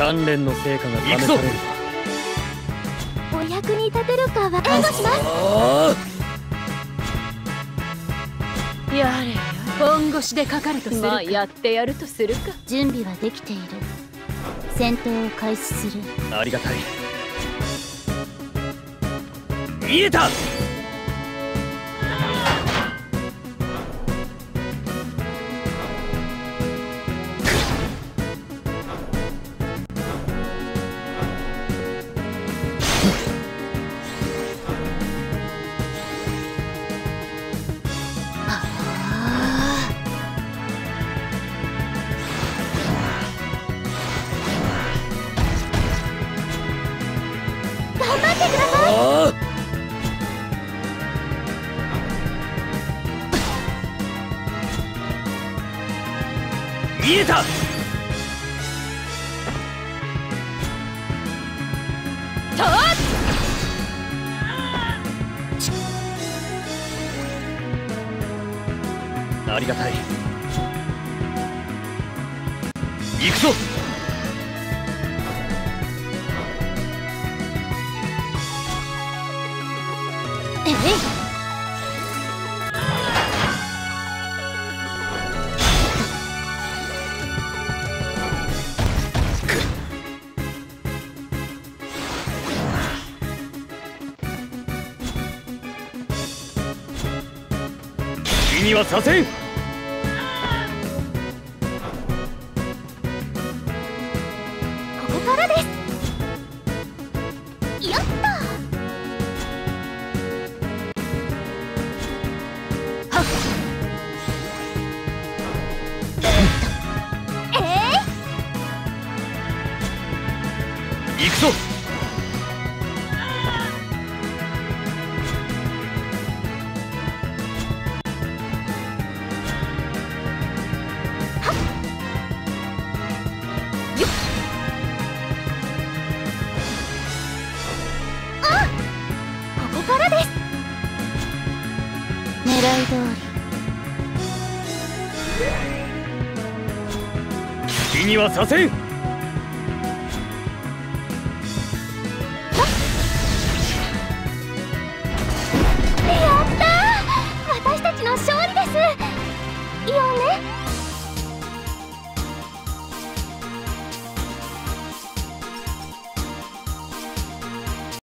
鍛錬の成果が試される。お役に立てるかは。援護しますやれや本腰でかかるとするまあやってやるとするか。準備はできている。戦闘を開始する。ありがたい。見えた見えた。ありがたい。行くぞ。えい気にはさせんここからです。よっと行くぞ。ここからです。狙い通り気にはさせん